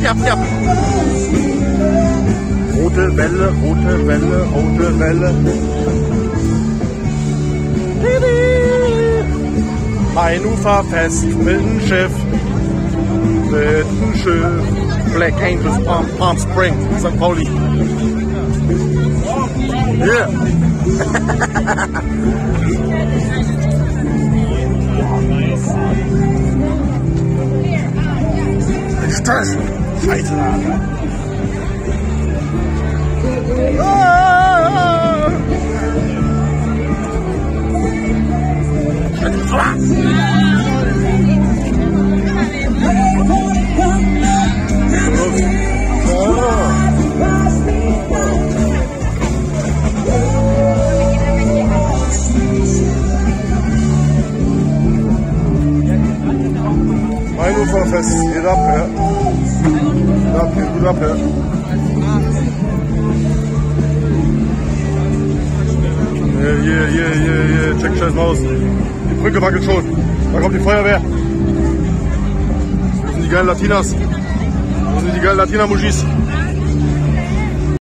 Jap, jap, jap. Rote Welle, rote Welle, rote Welle. Ein Uferfest mit dem Schiff. Mit dem Schiff. Black Angels, Palm, Palm Spring, St. Pauli. Yeah. Stress. Scheiße. Mein Uferfest, geht ab, ja. Ab, geht gut ab, ja. Hier, hier, hier, hier, hier, check scheiß mal aus. Die Brücke wackelt schon. Da kommt die Feuerwehr. Wo sind die geilen Latinas? Wo sind die geilen Latina-Muschis?